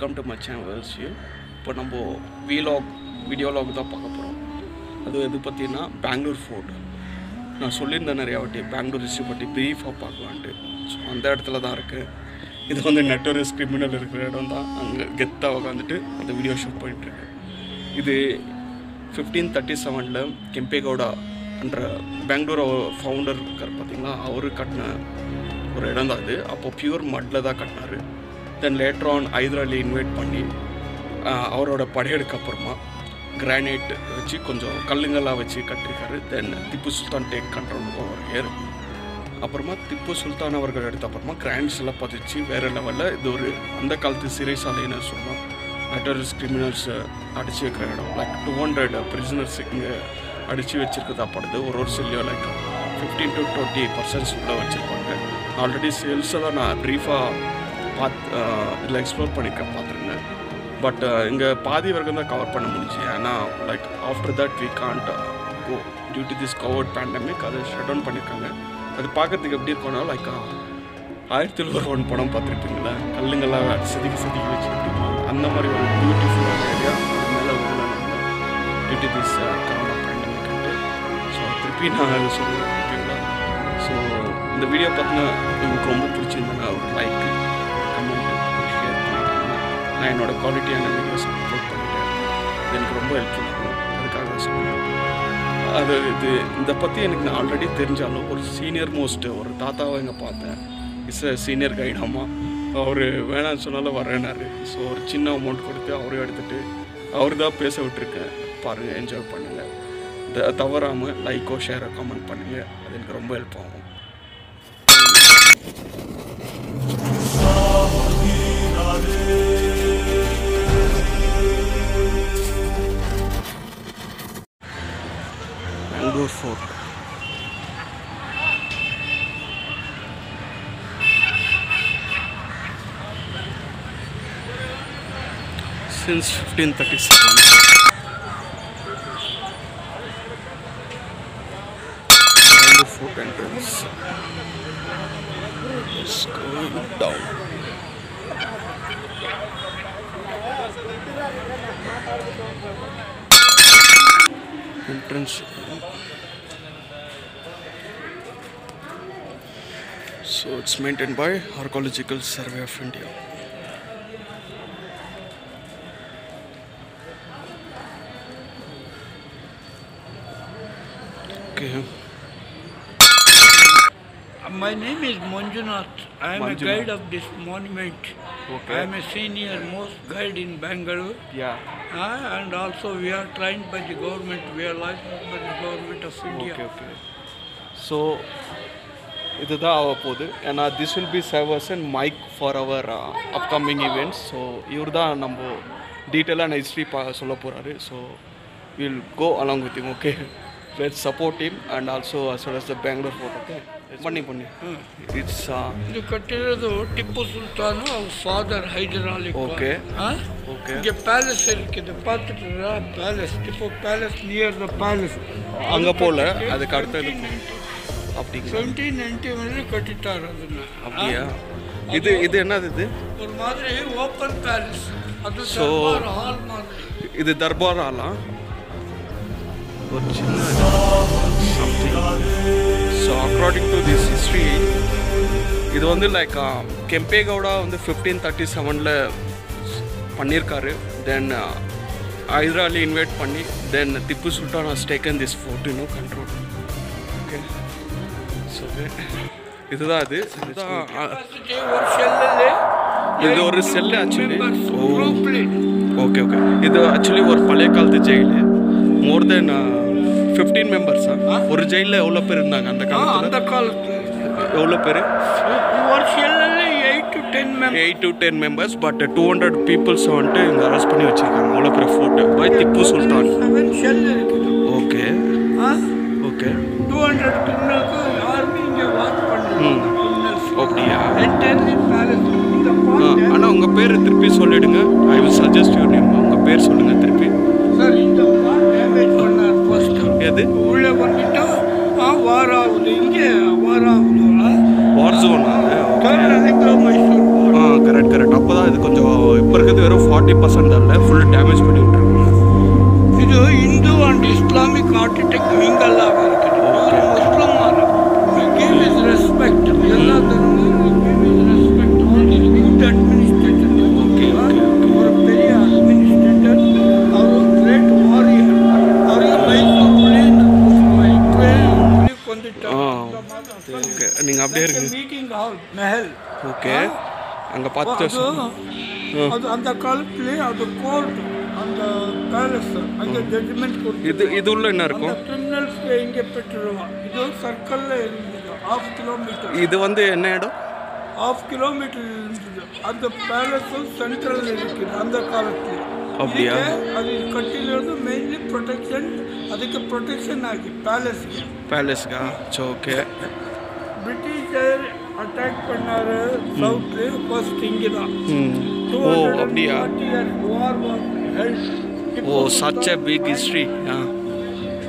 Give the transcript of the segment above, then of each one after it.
Welcome to my channel you இப்போ நம்ம vlog video lock தான் பார்க்க போகிறோம் அது எது பார்த்தீங்கன்னா பெங்களூர் ஃபோர்ட் நான் சொல்லியிருந்தேன் நிறையா வாட்டி பெங்களூர் ஹிஸ்ட்ரி பற்றி ப்ரீஃபாக பார்க்கலான்ட்டு. ஸோ அந்த இடத்துல தான் இருக்குது இது வந்து நெட்டோரியஸ் கிரிமினல் இருக்கிற இடம் தான். அங்கே கெத்தாக உட்காந்துட்டு அந்த வீடியோ ஷூட் பண்ணிட்டுருக்கு இது ஃபிஃப்டீன் தேர்ட்டி செவனில் கெம்பேகவுடா என்ற பெங்களூர் ஃபவுண்டர் இருக்கார் பார்த்தீங்களா அவர் கட்டின ஒரு இடம் தான் அது அப்போ பியூர் மட்டில் தான் கட்டினார். Then later on Hyder Ali invite பண்ணி அவரோட படையெடுக்க அப்புறமா கிரானைட் வச்சு கொஞ்சம் கல்லுங்கள்லாம் வச்சு கட்டிருக்காரு then Tipu Sultan take control over year அப்புறமா திப்பு சுல்தான் அவர்கள் எடுத்த அப்புறமா கிராண்ட்ஸ் எல்லாம் பதிச்சு வேறு லெவலில் இது ஒரு அந்த காலத்து சிறைசாலைன்னு சொல்லலாம். நட்டரிஸ் கிரிமினல்ஸ் அடிச்சு வைக்கிற இடம். லைக் டூ ஹண்ட்ரட் பிரிசனர்ஸ் இங்கே அடித்து வச்சுருக்கதா படுது. ஒரு ஒரு செல்லியும் like fifteen to twenty percents உள்ளே வச்சுருப்பாங்க. ஆல்ரெடி சேல்ஸ் எல்லாம் நான் ப்ரீஃபாக பார்த்து இதில் எக்ஸ்ப்ளோர் பண்ணியிருக்கேன் பார்த்துருந்தேன் பட் இங்கே பாதி வரைக்கும் தான் கவர் பண்ண முடிஞ்சு ஏன்னா like after that we can't go due to this covid pandemic அதை ஷட் டவுன் பண்ணியிருக்காங்க அது பார்க்கறதுக்கு எப்படி இருக்கும்னா லைக் ஆயிரத்தி எழுபது ஒன் படம் பார்த்துருப்பீங்களா கல்லுங்கள்லாம் செதுக்கி செதுக்கி வச்சு அந்த மாதிரி ஒரு பியூட்டிஃபுல்லான ஏரியா அது மேலே ஒரு due to this corona pandemic so திருப்பி நான் அதை சொல்லுவேன் ஓகேங்களா ஸோ இந்த வீடியோ பார்த்தீங்கன்னா உங்களுக்கு ரொம்ப பிடிச்சிருந்தேன்னா ஒரு லைக் நான் என்னோட குவாலிட்டியான வீடியோஸ் அப்லோட் பண்ணிட்டேன். எனக்கு ரொம்ப ஹெல்ப்ஃபுல் அதுக்காக சொல்லுவேன் அது இது இதை பற்றி எனக்கு நான் ஆல்ரெடி தெரிஞ்சாலும் ஒரு சீனியர் மோஸ்ட்டு ஒரு தாத்தாவை இங்கே பார்த்தேன். இஸ் அ சீனியர் கைடாமா அவர் வேணாம்னு சொன்னாலும் வரேனாரு ஸோ ஒரு சின்ன அமௌண்ட் கொடுத்து அவரையும் எடுத்துகிட்டு அவர் தான் பேச விட்டுருக்கேன் பாருங்கள் என்ஜாய் பண்ணுங்கள் த தவறாமல் லைக்கோ ஷேரோ கமெண்ட் பண்ணுங்கள் அது எனக்கு ரொம்ப ஹெல்ப் ஆகும். Since 1537 Bangalore fort entrance. Is going down. Entrance. So it's maintained by archaeological survey of india okay My name is Manjunath. I am Manjunath. a guide of this monument. Okay. I am a senior most guide in Bangalore. yeah Uh, and also we are trained by the government. We are licensed by the government of India. Okay okay so இதுதான் ஆக போகுது ஏன்னா this will be servers and mic for our upcoming events so இவர் தான் நம்ம டீட்டெயிலாக history பா சொல்ல போகிறாரு so will go along with him Okay let support him and also as well as the Bangalore fort okay பண்ணி பண்ணி it's ಇದು ಕಟ್ಟಿರೋದು ಟಿಪ್ಪು ಸುಲ್ತಾನು ಅವ್ರ father Hyder Ali Okay. Okay Okay. இங்கே பேலஸ் இருக்குது பார்த்துட்டு palace depot palace near the palace அங்கே போகல அதுக்கு அடுத்தது அப்படிங்களா செவன்டீன் நைன்டி வந்து கட்டிட்டார் ಅದನ್ನ அப்படியா இது இது என்னது இது ஒரு மாதிரி ஓப்பன் பேலஸ் அது So- ದರ್ಬಾರ್ ಹಾಲ್ மாதிரி இது தர்பார் ஆலா ஒரு சின்ன something so according to this history இது வந்து லைக் கெம்பேகவுடா வந்து ஃபிஃப்டீன் தேர்ட்டி செவனில் பண்ணியிருக்காரு தென் ஹைதராலி இன்வைட் பண்ணி then Tipu Sultan has taken this fort இன்னும் கண்ட்ரோல் ஓகே ஸோ இதுதான் இது இதுதான் அஹ், Capacity ஒரு செல்லில் இது ஒரு செல் ஆக்சுவலி ஓ குரூப்லி ஓகே ஓகே இது ஆக்சுவலி ஒரு பழைய காலத்து ஜெயிலு மோர் தென் ஃபிஃப்டீன் மெம்பர்ஸா ஒரு ஜெயிலில் எவ்வளோ பேர் இருந்தாங்க அந்த காலத்தில்? அந்த காலத்து. எவ்வளோ பேர்? ஒரு செல்லில் eight to ten eight to ten members but two hundred peoples வந்துட்டு இங்கே அரெஸ்ட் பண்ணி வச்சிருக்காங்க. அவ்வளோ பெரிய photo by Tipu Sultan okay okay two hundred கிரிமினலுக்கு யாருமே இங்கே வாட்ச் கிரிமினல்ஸ் அப்படியா? ஆனால் உங்கள் பேர் திருப்பி சொல்லிடுங்க. I will suggest your name உங்கள் பேர் சொல்லுங்கள் திருப்பி. ஃபர்ஸ்ட் எது உள்ளே. வந்துட்டு ஆ வார் ஆகுது இங்கே வார் ஜோனா ஆ கரெக்ட் கரெக்ட். அப்போ தான் இது கொஞ்சம் இப்போ இருக்கிறது வெறும் ஃபார்ட்டி பர்சன்ட் தரல ஃபுல் டேமேஜ் பண்ணி விட்டுருக்காங்க. இது இந்து அண்ட் இஸ்லாமிக் ஆர்கிடெக்ட் மிங்கல்லாக இருக்குது முஸ்லிம் ரெஸ்பெக்ட் எல்லா ஓகே. நீங்கள் அப்படியே இருங்க. Meeting hall Mahal okay. அங்கே பார்த்து அது அந்த காலத்திலே அது கோர்ட் அந்த பேலஸ் அங்கே ஜட்ஜ்மெண்ட் இது இது உள்ள என்ன அந்த இருக்கும் கிரிமினல்ஸ் இங்கே பெற்றுருவான் இது சர்க்கிளில் இருந்தது ஆஃப் கிலோமீட்டர் இது வந்து என்ன இடம்? ஆஃப் கிலோமீட்டர் இருந்தது. அந்த பேலஸும் சென்ட்ரல் இருக்குது அந்த காலத்தில். அப்படியா? அது கட்டிலிருந்து மெயின்லி ப்ரொடெக்ஷன் அதுக்கு ப்ரொடெக்ஷன் ஆகி பேலஸ்க்கு பேலஸ்க்கா சரி ஓகே பிரிட்டிஷர் அட்டாக் பண்ணாரு சவுத்து ஃபர்ஸ்ட் இங்கே தான் ம் ஓ அப்படியா ஓ சச் அ பிக் ஹிஸ்ட்ரி ஆ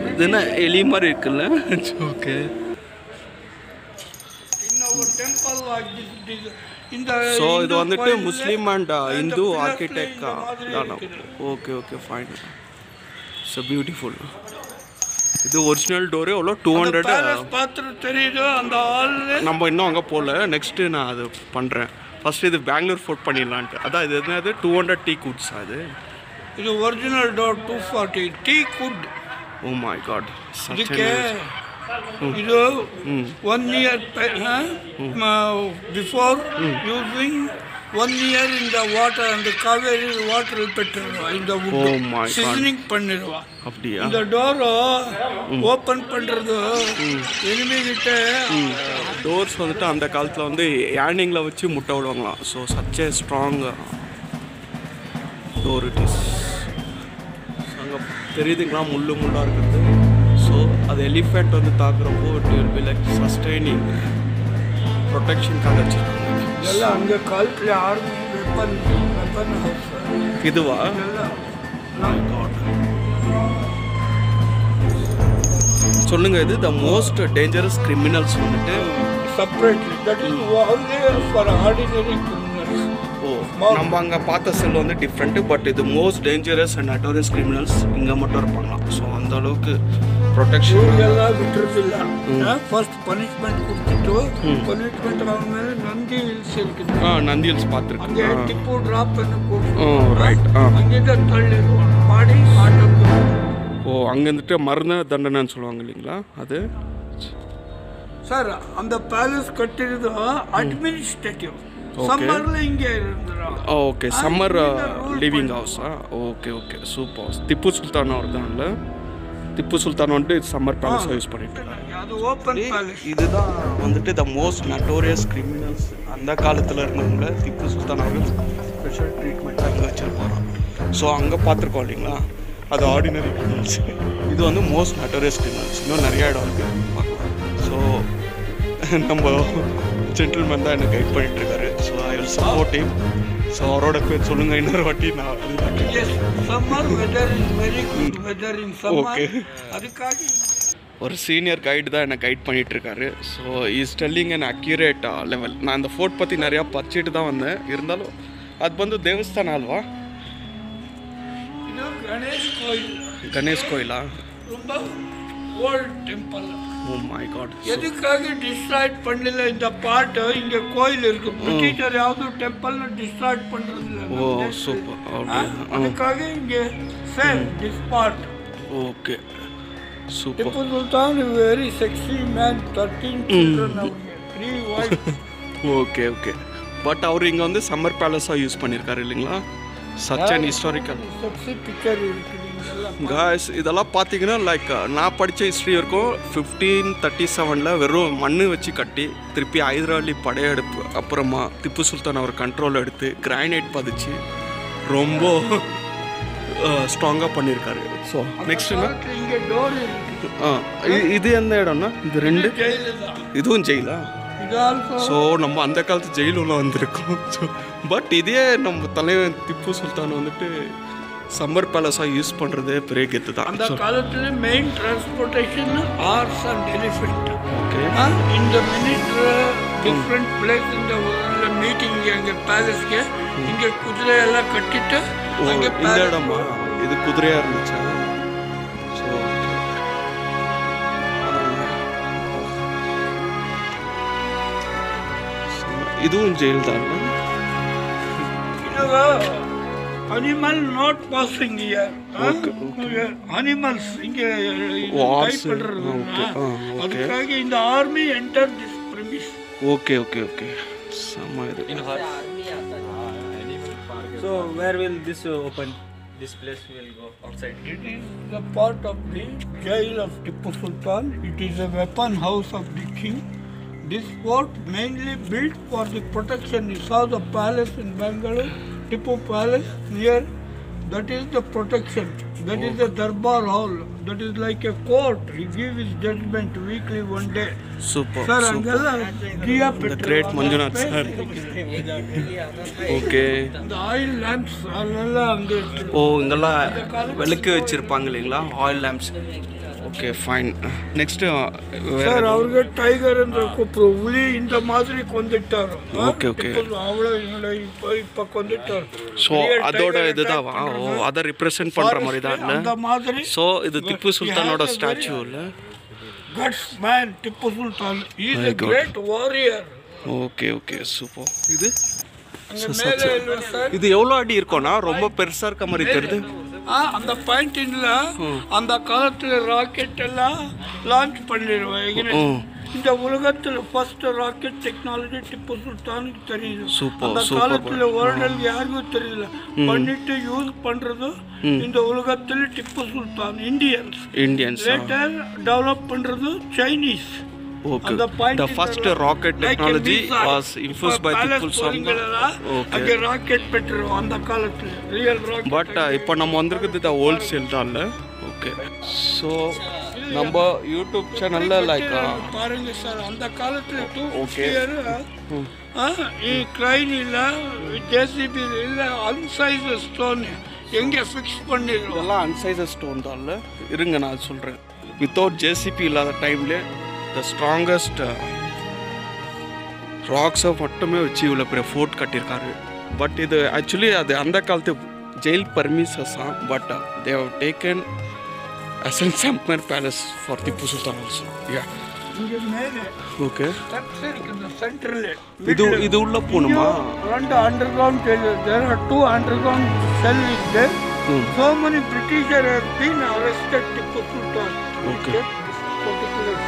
இது என்ன எலி மாதிரி இருக்குல்ல ஓகே ஸோ இது வந்துட்டு Muslim uh, and Hindu architect okay okay fine so beautiful இது ஒரிஜினல் டோரே எவ்வளோ? டூ ஹண்ட்ரட் பார்த்துட்டு தெரியுது? அந்த uh, நம்ம இன்னும் அங்கே போகல நெக்ஸ்ட்டு நான் அது பண்ணுறேன் ஃபஸ்ட்டு இது பெங்களூர் ஃபோர்ட் பண்ணிடலான்ட்டு. அதான் இது என்னது டூ ஹண்ட்ரட் டீ குட்ஸ் அது? இது original door two forty teak wood oh my god இதுக்கே ಇದು one year before using one year இந்த வாட்டர் அந்த காவேரி வாட்டர் பெற்றுருவா இந்த Oh my God. சீசனிங் பண்ணிடுவா அப்படியா இந்த டோர் ஓபன் பண்றது எனிமி கிட்ட டோர்ஸ் வந்துட்டு அந்த காலத்தில் வந்து ஏர்னிங்கில் வச்சு முட்டை விடுவாங்களாம் so such a strong door it is அங்கே தெரியுதுங்களா முள்ளு முள்ளாக இருக்கிறது ஸோ அது எலிஃபெண்ட் வந்து தாக்குறப்போ it will be like sustaining ப்ரொடெக்ஷனுக்காக வச்சுருக்காங்க. இதெல்லாம் அங்க காலத்துல ஆர்மி வெப்பன் வெப்பன் ஹவுஸ் இதுவா? சொல்லுங்க இது த மோஸ்ட் டேஞ்சரஸ் கிரிமினல்ஸ் வந்துட்டு separately that is only for ordinary criminals நம்ம அங்கே பார்த்த செல் வந்து டிஃப்ரெண்ட்டு பட் இது most dangerous and notorious criminals இங்கே மட்டும் இருப்பாங்களாம். ஸோ அந்த அளவுக்கு ಪ್ರೊಟೆಕ್ಷನ್ ಎಲ್ಲ ಬಿಟ್ಟಿರ್ತಿಲ್ಲ ಫಸ್ಟ್ ಪನಿಷ್ಮೆಂಟ್ ಕೊಡ್ತಿತ್ತು ಪನಿಷ್ಮೆಂಟ್ ಆದ್ಮೇಲೆ ನಂದಿ ಹಿಲ್ಸ್ ಇರ್ತಿತ್ತು ಹಾಂ ನಂದಿ ಹಿಲ್ಸ್ ಪಾತ್ರ ಹಂಗೆ ಟಿಪ್ಪು ಡ್ರಾಪ್ ಅನ್ನು ಕೊಡ್ತು ರೈಟ್ ಹಂಗಿಂದ ஓ அங்கேருந்துட்டு மரண தண்டனைன்னு சொல்லுவாங்க இல்லைங்களா? அது? சார் அந்த பேலஸ் கட்டினது அட்மினிஸ்ட்ரேட்டிவ் சம்மர்ல இங்க okay summer living ஹவுஸா okay okay super Tipu Sultan அவர் தான் திப்பு சுல்தான் வந்துட்டு சம்மர் பேலஸாக யூஸ் பண்ணிட்டு இருக்காங்க இதுதான் வந்துட்டு த மோஸ்ட் நட்டோரியஸ் கிரிமினல்ஸ் அந்த காலத்தில் இருந்தவங்கள திப்பு சுல்தான் அவர்கள் ஸ்பெஷல் ட்ரீட்மெண்ட்டாக அங்கே வச்சுருப்பாராம் ஸோ அங்கே பார்த்துருக்கோம் இல்லைங்களா? அது ஆர்டினரி கிரிமினல்ஸ் இது வந்து மோஸ்ட் நட்டோரியஸ் கிரிமினல்ஸ் இன்னும் நிறைய இடம் இருக்குது ஸோ நம்ம ஜென்டில்மேன் தான் எனக்கு guide பண்ணிகிட்ருக்காரு so I will support so அவரோட பேர் சொல்லுங்க இன்னொரு வாட்டி நான் வந்து yes summer weather is very good weather in summer Okay. ಅದಕ್ಕಾಗಿ ஒரு சீனியர் கைடு தான் என்னை கைட் பண்ணிட்டு இருக்காரு so is telling an accurate level நான் அந்த ஃபோர்ட் பற்றி நிறையா படிச்சுட்டு தான் வந்தேன் இருந்தாலும் அது வந்து தேவஸ்தான அல்வா ಇದು ಗಣೇಶ್ ಕೋಯಿಲ್ கணேஷ் கோயிலா ரொம்ப old temple oh my God எதுக்காக டிஸ்ட்ராய்ட் பண்ணல இந்த பாட்டு? இங்க கோயில் இருக்கு. பிரிட்டிஷர் யாவது டெம்பிள் டிஸ்ட்ராய்ட் பண்றது இல்ல ஓ சூப்பர் அதுக்காக இங்க same this part okay super இப்போ Sultan very sexy man 13 children three white okay okay but அவர் இங்க வந்து சம்மர் பேலஸா யூஸ் பண்ணிருக்காரு இல்லைங்களா? சச் அன் ஹிஸ்டாரிக்கல் பிக்சர் இருக்குது. காய்ஸ் இதெல்லாம் பார்த்தீங்கன்னா லைக் நான் படித்த ஹிஸ்ட்ரி இருக்கும் ஃபிஃப்டீன் தேர்ட்டி செவனில் வெறும் மண்ணு வச்சு கட்டி திருப்பி ஹைதராலி படையெடுப்பு அப்புறமா திப்பு சுல்தான் அவர் கண்ட்ரோல் எடுத்து கிரானைட் பதிச்சு ரொம்ப ஸ்ட்ராங்காக பண்ணியிருக்காரு. ஸோ நெக்ஸ்ட்டுங்க ஆ இது எந்த இடம்னா இது ரெண்டு? இதுவும் ஜெயிலா ஸோ நம்ம அந்த காலத்து ஜெயிலுள்ள வந்திருக்கோம். ஸோ பட் இதே நம்ம தலைவன் திப்பு சுல்தான் வந்துட்டு சம்மர் பேலஸாக யூஸ் பண்ணுறதே பெரிய கெத்து தான். அந்த காலத்துல main transportation horse and elephant okay different place in the world மீட்டிங் எங்க பேலஸ்க்கு இங்க குதிரை எல்லாம் கட்டிட்டு அங்க இந்த இடமா? இது குதிரையா இருந்துச்சா? இதுவும் ஜெயில் தான்? இதுவா animal not passing year animals இங்க Wars, டைப் பண்றது okay, ஆ, okay. அதுக்காக இந்த army enter this promise okay okay okay செம்ம இது So where will this uh, open? This place will go outside. It is the part of the jail of Tipu Sultan. It is a weapon house of the king. This fort mainly built for the protection. You saw the palace in Bangalore, Tipu Palace near. That is the protection. That is the Darbar Hall. That is like a court. He gives his judgment weekly one day. Super Sir, Dia the great Manjunath sir okay The oil lamps, அதெல்லாம் அங்கே. ஓ இங்கெல்லாம் விளக்கு வச்சிருப்பாங்க இல்லைங்களா oil lamps okay fine next sir ಅವ್ರಿಗೆ tiger ಅಂದ್ರೆ ಕೊಪ್ಪರು ಹುಲಿ ಇಂದ ಮಾದರಿ ಕೊಂದಿಟ್ಟಾರು Okay, okay. ಅವಳ ಇಪ್ಪ ಇಪ್ಪ ಕೊಂದಿಟ್ಟಾರು ஸோ அதோட இதுதாவா ஓ அதை ரிப்ரசென்ட் பண்ணுற மாதிரி தான் அந்த இல்லை மாதிரி ஸோ இது திப்பு சுல்தானோட ஸ்டாச்சு இல்லை guts man Tipu Sultan is Very a good. Great warrior okay okay super இது அங்க மேலே இல்ல சார் இது எவ்வளோ அடி இருக்கும்னா ரொம்ப பெருசாக இருக்க மாதிரி தெரியுது ஆ, அந்த பாயிண்ட் இல்ல அந்த காலத்துல ராக்கெட் எல்லாம் லான்ச் பண்ணிடுவாங்க ம். இந்த உலகத்துல ஃபர்ஸ்ட் ராக்கெட் டெக்னாலஜி டிப்பு சுல்தானுக்கு தெரியுது. அந்த. காலத்துல வேர்ல்டில் யாருக்கும் தெரியல. பண்ணிட்டு யூஸ் பண்றது இந்த உலகத்துல Tipu Sultan Indians Indians later develop பண்றது Chinese Okay. And the, point the first rocket petrol அந்த காலத்தில் பட் இப்போ நம்ம வந்திருக்கிறது ஹோல்சேல் தான் இல்லை? ஓகே ஸோ நம்ம யூடியூப் சேனல்ல லைக் பாருங்க அந்த காலத்துல டூ ஓகே ஜேசிபி இல்ல அன்சைஸ் ஸ்டோன் எங்க ஃபிக்ஸ் பண்ணிடுவோம் அன்சைஸ் ஸ்டோன் தான் இல்ல? இருங்க நான் சொல்றேன். வித்தவுட் ஜேசிபி இல்லாத டைம்ல த ஸ்ட்ராங்கஸ்ட் ராக்ஸை மட்டுமே வச்சு இவ்வளோ பெரிய ஃபோர்ட் கட்டியிருக்காரு பட் இது ஆக்சுவலி அது அந்த காலத்து ஜெயில் பர்மிசஸ் தான் but they have taken as an summer palace for Tipu Sultan also yeah இங்க மேலே ஓகே ஸ்டெப்ஸ் இருக்கு இந்த சென்டர்ல இது இது உள்ள போகணுமா ரெண்டு underground there are two underground cell is there Hmm. so many britishers have been arrested tipu sultan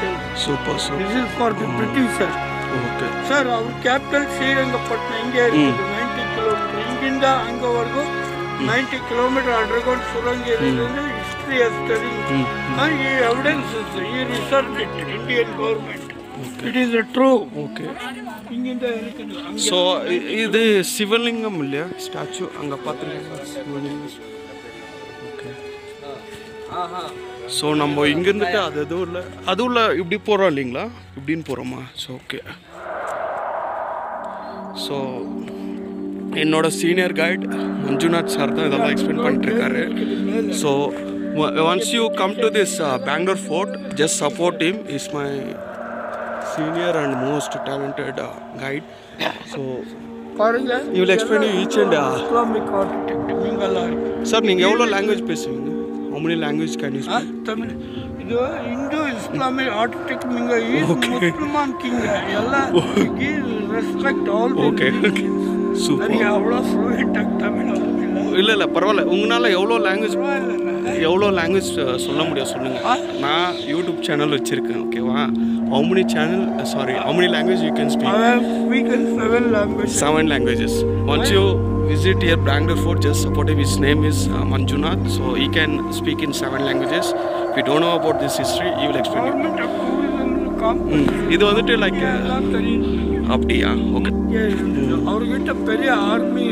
Singh. Super, sir. This is for the mm. British, sir. Okay. Sir, our capital Srirangapatna, India is mm. 90 km. ಇಂಗಿಂದ ಹಂಗವರೆಗೂ ninety kilometre underground ಸುರಂಗ ಇರೋದ್ರಿಂದ history study ಈ evidence ಈ research it Indian government it is true okay ಹಿಂಗಿಂದ so ಇದು ಶಿವಲಿಂಗಂ ಇಲ್ಲಯಾ statue ಹಂಗಪ್ಪ okay ಹಾಂ ಹಾಂ ஸோ நம்ம இங்கேருந்துட்டு அது எதுவும் இல்லை. அதுவும் இல்லை இப்படி போகிறோம் இல்லைங்களா? இப்படின்னு போகிறோமா ஸோ ஓகே ஸோ என்னோட சீனியர் கைட் மஞ்சுநாத் சார் தான் இதெல்லாம் explain பண்ணிட்டுருக்காரு. So once you come to this Bangalore fort just support him. Is my you will explain each and uh, Islamic architect நீங்கெல்லாம் இருக்கு sir நீங்கள் எவ்வளோ லாங்குவேஜ் பேசுவீங்க? how many languages can you speak? Uh, Tamil. The Hindu, Islamic, Arctic Minga is okay. Muslim king. Yalla, give respect all okay. the Okay, okay. Super. அது எவ்வளோ ஃப்ளூயண்டாக தமிழ் இல்லை இல்லை பரவாயில்ல உங்களால் எவ்வளோ லாங்குவேஜ் எவ்வளோ லாங்குவேஜ் சொல்ல முடியும் சொல்லுங்கள் நான் யூடியூப் சேனல் வச்சுருக்கேன் ஓகேவா how many channel uh, sorry how many languages you can speak I have, we can seven languages seven languages once you visit here Bangalore Fort just supportive. His name is uh, Manjunath, so he can speak in seven languages. If you don't know about this history, he will explain it. இது வந்துட்டு like அப்படியா okay அவர்கிட்ட பெரிய army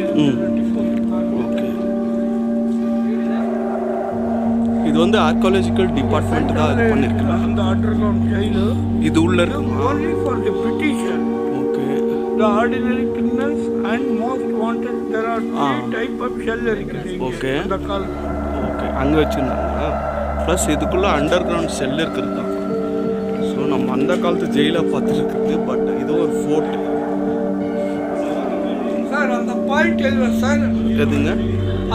இது வந்து archaeological department தான் இது பண்ணிருக்கலாம் இது உள்ள இருக்குமா The ordinary criminals and most wanted. There are three Ah. type of shell இருக்குது. Okay. அந்த காலத்துல. ஓகே அங்கே வச்சுருந்தாங்க ப்ளஸ் இதுக்குள்ளே அண்டர் கிரவுண்ட் செல் இருக்கிறது தான் ஸோ நம்ம அந்த காலத்து ஜெயிலை பார்த்துருக்குறது பட் இது ஒரு ஃபோர்ட் சார் அந்த பாயிண்ட் இல்லை சார் எதுங்க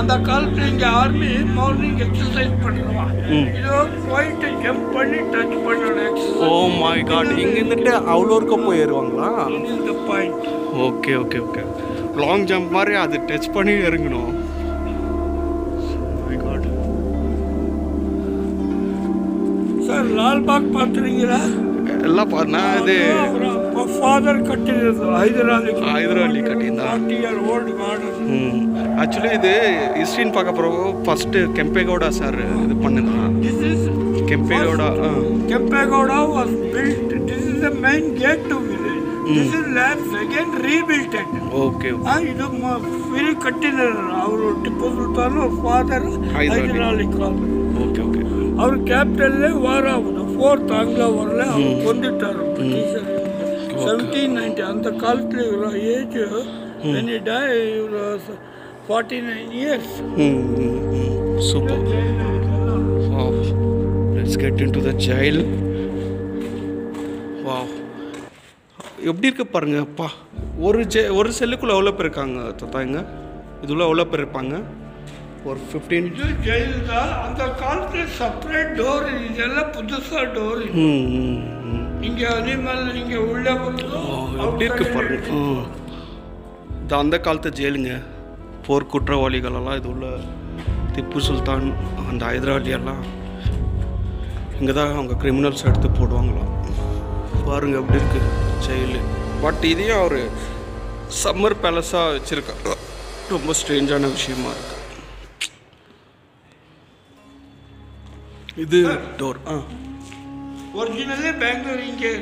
அந்த காலத்துல இங்க ஆர்மி மார்னிங் எக்ஸசைஸ் பண்ணுவான். இதோ பாயிண்ட் ஜம்ப் பண்ணி டச் பண்ணணும் ஓ மை காட் இங்க இருந்துட்டு அவ்வளோ இருக்க போயிடுவாங்களா இந்த point okay okay okay long jump மாதிரி அது டச் பண்ணி இறங்கணும். மை காட் சார் லால்பாக் பார்த்துறீங்களா எல்லாம் நான் இது ஃபாதர் கட்டினது Hyder Ali Hyder Ali கட்டியிருந்தா? Forty year old model actually இது ஹிஸ்ட்ரின்னு பார்க்க போகிறப்போ ஃபஸ்ட்டு கெம்பேகவுடா சார் இது பண்ணுதான் Kempegowda Kempegowda was built this is the main gate to village this is labs again rebuilted okay ಇದು ಫಿಲ್ ಕಟ್ಟಿದ್ದಾರೆ ಅವರು ಟಿಪ್ಪು ಸುಲ್ತಾನ್ ಅವ್ರ ಫಾದರ್ ಹೈದರಾಲಿ ಓಕೆ ಓಕೆ ಅವ್ರ ಕ್ಯಾಪಿಟಲ್ಲೇ ವಾರ ಆಗೋದು. ಫೋರ್ತ್ ಆಂಗ್ಲ ವಾರಲ್ಲೇ ಅವ್ರು ಕೊಂದಿಟ್ಟಾರು ಸೆವೆಂಟೀನ್ ನೈಂಟಿ ಅಂತ ಕಾಲದಲ್ಲಿ ಇವರ ಏಜ್ ಎನಿ ಡೈ ಇವರ forty nine years super let's get in to the jail வா எப்படி இருக்க பாருங்க அப்பா. ஒரு ஜெ ஒரு செல்லுக்குள்ளே எவ்வளோ பேர் இருக்காங்க தாத்தாங்க இதுள்ள எவ்வளோ பேர் இருப்பாங்க? ஒரு ஃபிஃப்டீன் ஜெயில் தான். அந்த காலத்தில் செப்பரேட் டோர் இதெல்லாம் புதுசாக டோர் இங்கே அதே மாதிரி நீங்கள் உள்ளே எப்படி இருக்கு பாருங்க. இந்த அந்த காலத்து ஜெயிலுங்க போர் குற்றவாளிகளெல்லாம் இது உள்ள திப்பு சுல்தான் அந்த ஹைதராலி எல்லாம். இங்கே தான் அவங்க கிரிமினல்ஸ் எடுத்து போடுவாங்களாம். பாருங்கள் அப்படி இருக்குது செயல் பட் இதையும் அவர் சம்மர் பேலஸாக வச்சுருக்காங்க ரொம்ப ஸ்ட்ரேஞ்சான விஷயமா இருக்கு. இது டோர் ஆ. ஒரிஜினலே பெங்களூர் இங்கே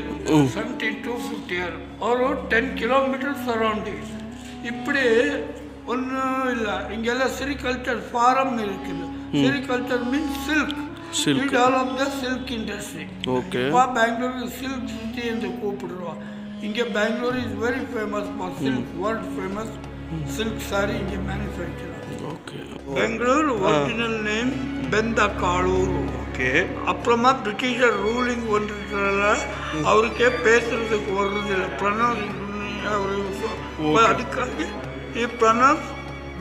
seventeen two fifty or around ten kilometre surrounding இப்படி ஒன்றும் இல்லை. இங்கெல்லாம் சிரிகல்ச்சர் ஃபாரம் இருக்குது. Sericulture means silk Silk. Develop the silk industry okay இப்போ பெங்களூர் சில்க் சிட்டி என்று கூப்பிடுறோம். இங்கே Bangalore is very famous for silk world famous silk sari இங்கே manufacture okay Bangalore original name Bendakalur okay அப்புறமா பிரிட்டிஷர் ரூலிங் வந்துட்டதால அவருக்கே பேசுறதுக்கு வர்றதில்லை ப்ரனவுன்ஸ் அவர் அதுக்காக இ pronounce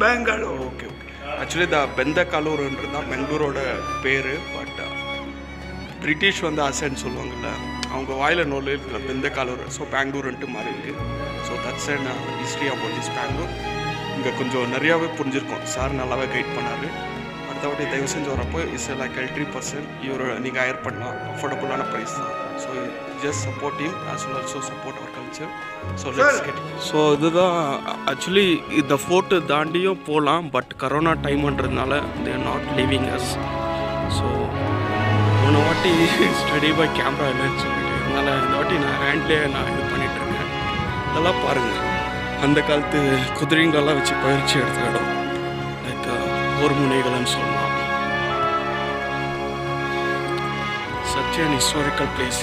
Bangalore okay actually the பெந்த தான் பெங்களூரோட பேர் பட் பிரிட்டிஷ் வந்து அசன்னு சொல்லுவாங்கல்ல அவங்க வாயில் நூல் இருக்கிற பெந்த ஸோ பெங்களூருன்ட்டு மாறி இருக்கு. So that's and history about this Bangalore இங்கே கொஞ்சம் நிறையாவே புரிஞ்சிருக்கோம். சார் நல்லாவே கைட் பண்ணார். அடுத்தவாட்டி தயவு செஞ்சு வரப்போ இஸ் லைக் எல்ட்ரி பர்சன் இவர் நீங்கள் ஹயர் பண்ணலாம். அஃபோர்டபுளான ப்ரைஸ் தான். So just support team as well also support our culture so let's get so இதுதான் ஆக்சுவலி இந்த ஃபோர்ட்டு தாண்டியும் போகலாம் but corona டைம்ன்றதுனால they're not living as so போன வாட்டி ஸ்டடி பை கேமரா இல்லைன்னு சொல்லிட்டு அதனால் இந்த வாட்டி நான் ஹேண்ட்லேயே நான் இது பண்ணிட்டு இருக்கேன். இதெல்லாம் பாருங்கள் அந்த காலத்து குதிரைங்களெல்லாம் வச்சு பயிற்சி எடுத்த இடம். லைக் போர் முனைகள்னு சொல்லலாம். Such an historical place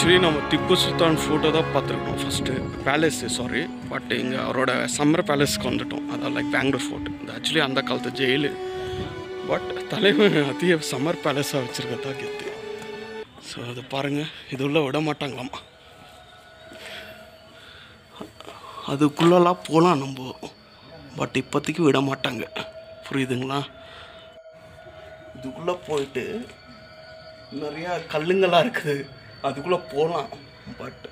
actually நம்ம திப்பு சுல்தான் ஃபோட்டோ தான் பார்த்துருக்கோம். ஃபஸ்ட்டு பேலஸு சாரி பட் இங்கே அவரோட சம்மர் பேலஸ்க்கு வந்துட்டோம். அதான் லைக் பெங்களூர் ஃபோர்ட் இது ஆக்சுவலி அந்த காலத்து ஜெயிலு பட் தலைவன் அதிக சம்மர் பேலஸாக வச்சுருக்கதா கெத்து. ஸோ அது பாருங்கள் இது உள்ள விட மாட்டாங்களாமா. அதுக்குள்ளெல்லாம் போகலாம் நம்ம. பட் இப்போதைக்கு விட மாட்டாங்க. புரியுதுங்களா? இதுக்குள்ளே போயிட்டு நிறையா கல்லுங்கள்லாம் இருக்குது. அதுக்குள்ளே போகலாம் பட்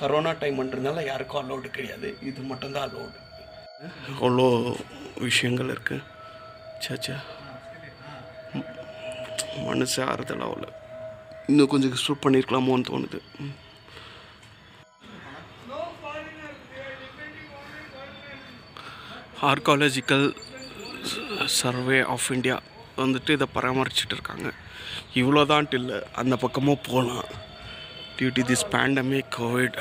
கரோனா டைம்ன்றதுனால யாருக்கும் அலோடு கிடையாது. இது மட்டும்தான் அலோடு அவ்வளோ விஷயங்கள் இருக்குது சேச்சா. மனசு ஆறுதல் அவ்வளோ இன்னும் கொஞ்சம் எக்ஸ்ப்ளோர் பண்ணியிருக்கலாமோன்னு தோணுது. ஆர்காலஜிக்கல் சர்வே ஆஃப் இந்தியா வந்துட்டு இதை பராமரிச்சுட்டு இருக்காங்க. இவ்வளோதான்ட்டு இல்லை அந்த பக்கமும் போகலாம் டியூட்டி திஸ் பேண்டமிக் கோவிட்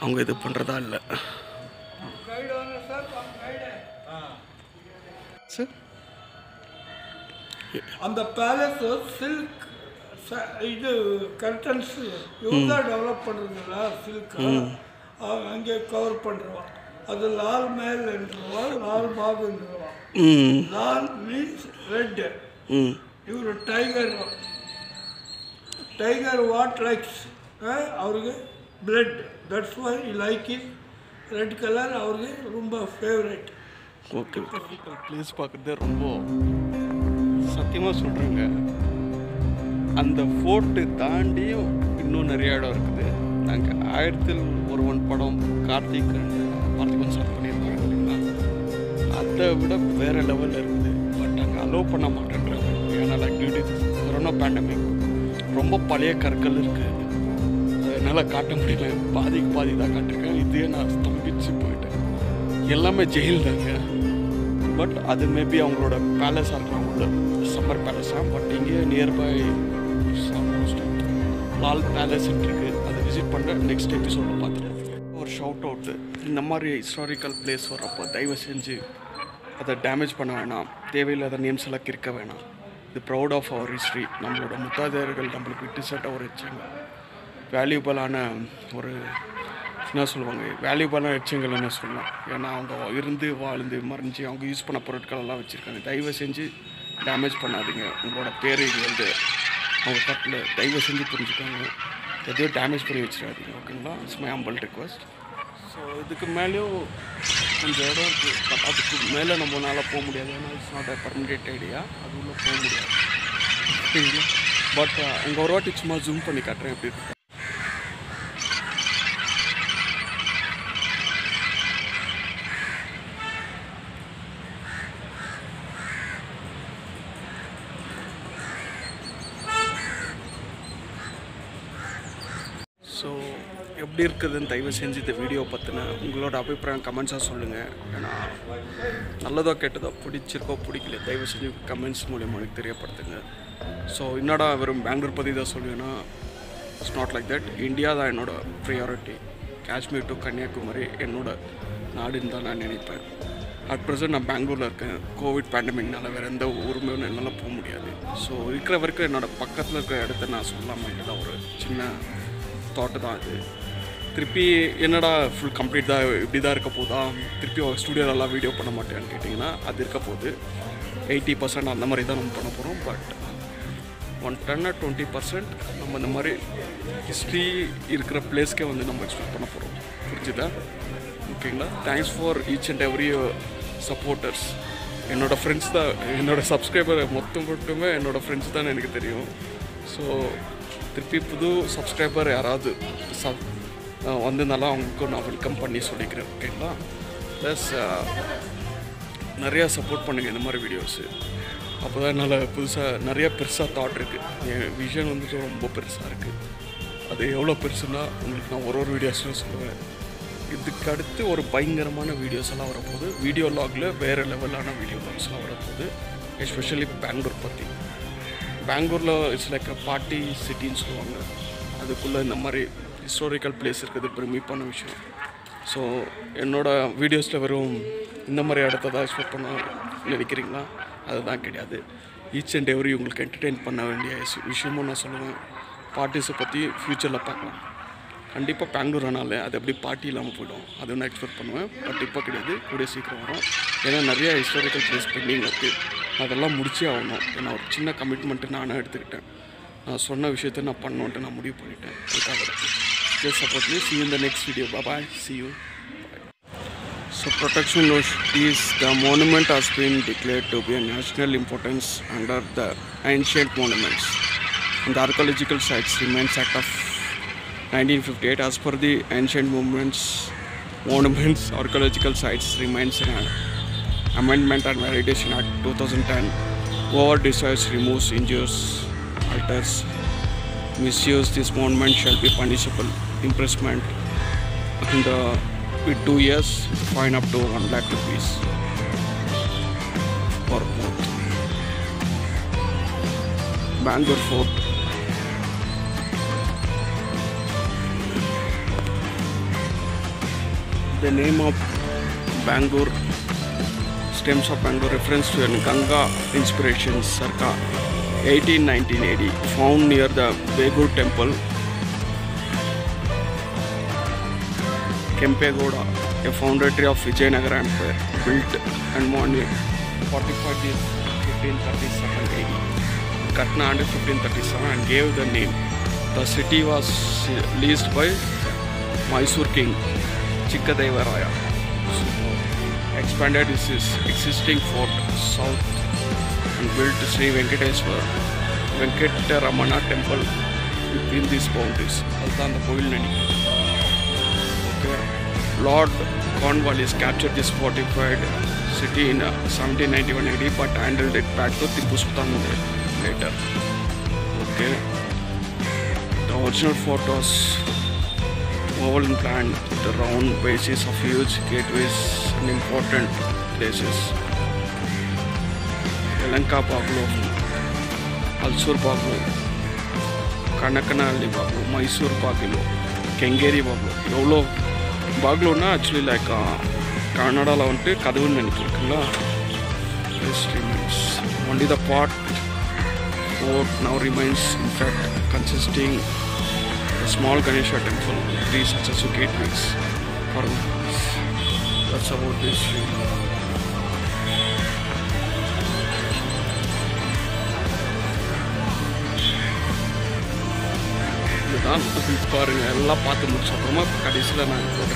அவங்க இது பண்ணுறதா இல்லை. சார் அந்த பேலஸ் சில்க் இது கர்டன்ஸ் இவங்க டெவலப் பண்ணுறதில்ல சில்க் அங்கே கவர் பண்ணுறவா அது லால் மேல் என்றுவா லால் பாக் என்றுவா? லால் மீன்ஸ் ரெட் இவர் டைகர் டைகர் what லைக்ஸ் அவருக்கு blood that's why like is red colour அவருக்கு ரொம்ப ஃபேவரட் ஓகே ப்ளேஸ் பார்க்குறதே ரொம்ப சத்தியமாக சொல்கிறேங்க அந்த ஃபோர்ட்டு தாண்டியும் இன்னும் நிறைய இடம் இருக்குது. நாங்கள் ஆயிரத்தில் ஒருவன் படம் கார்த்திக் பார்த்திபன் சார் பண்ணியிருந்தாங்க இல்லைங்களா? அதை விட வேறு லெவலில் இருக்குது. பட் அங்கே அலோவ் பண்ண மாட்டேன்றாங்க ஏன்னா லைக் டியூ கொரோனா பேண்டமிக் ரொம்ப பழைய கற்கள் இருக்குது என்னால் காட்ட முடியல. பாதிக்கு பாதி தான் காட்டிருக்கேன். இதே நான் ஸ்தம்பிச்சு போயிட்டேன். எல்லாமே ஜெயில் தாங்க பட் அது மேபி அவங்களோட பேலஸாக இருக்கலாம். உள்ள சம்மர் பேலஸாக பட் இங்கே நியர்பை லால் பேலஸ் இருக்கு. அதை விசிட் பண்ண நெக்ஸ்ட் எபிசோடில் பார்த்துட்டு ஒரு ஷவுட் அவுட்டு இந்த மாதிரி ஹிஸ்டாரிக்கல் பிளேஸ் வர்றப்போ தயவு செஞ்சு அதை டேமேஜ் பண்ண வேணாம். தேவையில்லாத நேம்ஸ் எல்லாம் கிறுக்க வேணாம். இது ப்ரௌட் ஆஃப் அவர் ஹிஸ்ட்ரி நம்மளோட முத்தாதையர்கள் நம்மளுக்கு விட்டு செட்ட ஒரு வச்சாங்க வேல்யூபிளான ஒரு என்ன சொல்லுவாங்க? வேல்யூபலான எச்சங்கள் என்ன சொல்லலாம்? ஏன்னா அவங்க இருந்து வாழ்ந்து மறைஞ்சு அவங்க யூஸ் பண்ண பொருட்கள் எல்லாம் வச்சுருக்காங்க. தயவு செஞ்சு டேமேஜ் பண்ணாதீங்க. உங்களோட பேர் இது வந்து அவங்க கட்டில் தயவு செஞ்சு புரிஞ்சுக்காங்க. எதையும் டேமேஜ் பண்ணி வச்சிடாதீங்க. ஓகேங்களா it's my humble request so இதுக்கு மேலேயும் கொஞ்சம் இடம் இருக்குது மேலே நம்மளால போக முடியாது. ஏன்னா it's not a permanent idea அது உள்ள போக முடியாது. பட் அங்கே ஒரு வாட்டி சும்மா ஜூம் பண்ணி காட்டுறேன் எப்படி இருக்கு ஸோ எப்படி இருக்குதுன்னு தயவு செஞ்சு இந்த வீடியோ பற்றின உங்களோட அபிப்பிராயம் கமெண்ட்ஸாக சொல்லுங்கள் ஏன்னா நல்லதோ கெட்டதோ பிடிச்சிருக்கோ பிடிக்கல தயவு செஞ்சு கமெண்ட்ஸ் மூலியமாக எனக்கு தெரியப்படுத்துங்க. ஸோ என்னடா வெறும் பெங்களூர் பற்றி தான் சொல்லுவேன்னா it's not like that India தான் என்னோட ப்ரியாரிட்டி காஷ்மீர் டு கன்னியாகுமரி என்னோடய நாடுன்னு தான் நான் நினைப்பேன். அட் ப்ரெசன்ட் நான் பெங்களூரில் இருக்கேன். கோவிட் பேண்டமிக்னால வேறு எந்த ஊருமே என்னால் போக முடியாது. ஸோ இருக்கிற வரைக்கும் என்னோட பக்கத்தில் இருக்கிற இடத்த நான் சொல்லாமல் தான் ஒரு சின்ன தோட்டம் தான் இது திருப்பி என்னடா ஃபுல் கம்ப்ளீட் தான் இப்படி தான் இருக்க போதா? திருப்பி ஸ்டூடியோலலாம் வீடியோ பண்ண மாட்டேன்னு கேட்டிங்கன்னா அது இருக்க போகுது. எயிட்டி பர்சன்ட் அந்த மாதிரி தான் நம்ம பண்ண போகிறோம் but one ten twenty percent நம்ம இந்த மாதிரி ஹிஸ்ட்ரி இருக்கிற பிளேஸ்க்கே வந்து நம்ம எக்ஸ்பெக்ட் பண்ண போகிறோம் புரிஞ்சுதா? ஓகேங்களா? Thanks for each and every supporters என்னோடய ஃப்ரெண்ட்ஸ் தான் என்னோடய சப்ஸ்கிரைபர் மொத்தம் மட்டுமே என்னோடய ஃப்ரெண்ட்ஸ் தான் எனக்கு தெரியும். ஸோ திருப்பி புது சப்ஸ்கிரைபர் யாராவது சப் வந்திருந்தாலும் அவங்களுக்கும் நான் வெல்கம் பண்ணி சொல்லிக்கிறேன் ஓகேங்களா ப்ளஸ் நிறையா சப்போர்ட் பண்ணுங்கள் இந்த மாதிரி வீடியோஸு அப்போ தான் என்னால் புதுசாக நிறைய பெருசாக தாட் இருக்குது என் விஷன் வந்துட்டு ரொம்ப பெருசாக இருக்குது அது எவ்வளோ பெருசுன்னா உங்களுக்கு நான் ஒரு ஒரு வீடியோஸ்லையும் சொல்லுவேன். இதுக்கு அடுத்து ஒரு பயங்கரமான வீடியோஸ் எல்லாம் வரப்போகுது. வீடியோ லாகில் வேறு லெவலான வீடியோ லாக்ஸ்லாம் வரப்போகுது. எஸ்பெஷலி பெங்களூர் பற்றி பெங்களூரில் இட்ஸ் லைக் அ பார்ட்டி சிட்டின்னு சொல்லுவாங்க. அதுக்குள்ளே இந்த மாதிரி ஹிஸ்டாரிக்கல் பிளேஸ் இருக்கிறது பிரமிப்பான விஷயம். ஸோ என்னோடய வீடியோஸில் வெறும் இந்த மாதிரி இடத்த தான் எக்ஸ்பெக்ட் பண்ண நினைக்கிறீங்களா? அதுதான் கிடையாது. ஈச் அண்ட் எவ்ரி உங்களுக்கு என்டர்டெயின் பண்ண வேண்டிய விஷயமும் நான் சொல்லுவேன். பார்ட்டிஸை பற்றி ஃப்யூச்சரில் பார்க்கலாம். கண்டிப்பாக பெங்களூர் ஆனாலே அது எப்படி பார்ட்டி இல்லாமல் போயிடும் அது நான் எக்ஸ்பெக்ட் பண்ணுவேன். பட் இப்போ கிடையாது கூடிய சீக்கிரம் வரும். ஏன்னா நிறையா ஹிஸ்டாரிக்கல் பிளேஸ் பெண்டிங் இருக்குது அதெல்லாம் முடிச்சே ஆகணும். ஏன்னா ஒரு சின்ன கமிட்மெண்ட்டு நானும் எடுத்துக்கிட்டேன். நான் சொன்ன விஷயத்த நான் பண்ணணுன்ட்டு நான் முடிவு பண்ணிட்டேன். அதுக்காக just support me see you in the next video. Bye bye see you. So protection loss is the monument has been declared to be a national importance under the ancient monuments. And the archaeological sites remains act of 1958 as per the ancient monuments monuments archaeological sites remains an amendment and validation act 2010 whoever decides removes injures alters misuse this monument shall be punishable imprisonment and uh, with two years fine up to 1 lakh rupees for both Bangalore Fort the name of Bangalore stems of Bangalore reference to an Ganga inspiration circa 1819 AD found near the Begur temple Kempegoda, a foundatory of Vijayanagara Empire, built and monument fortified in 1537 AD. Katna under 1537 and gave the name. The city was leased by Mysore king Chikkadevaraya. So, expanded his, his existing fort south and built Sri Venkateswar Venkataramana temple within these boundaries. அதுதான் அந்த கோயில் நினைக்கிறேன் uh, Lord Cornwallis captured this fortified city in 1791 AD but handed it back to Tipu Sultan later. Okay. The original fort was oval in plan with a round bases of huge gateways and important places. Elanka Baglo, Alsur Baglo, Kanakanali Baglo, Mysore Baglo. Kengeri பாக்லு எவ்வளோ பாக்லோன்னா actually like கன்னடாவில் வந்துட்டு கதவுன்னு நினைக்கிறீங்களா only the part fort now remains intact, consisting a small Ganesha temple, three successive gateways. For that's about this. தான் பாருங்க எல்லாம் பார்த்து முடிச்ச அப்புறமா கடைசியில் நான் போடுறேன்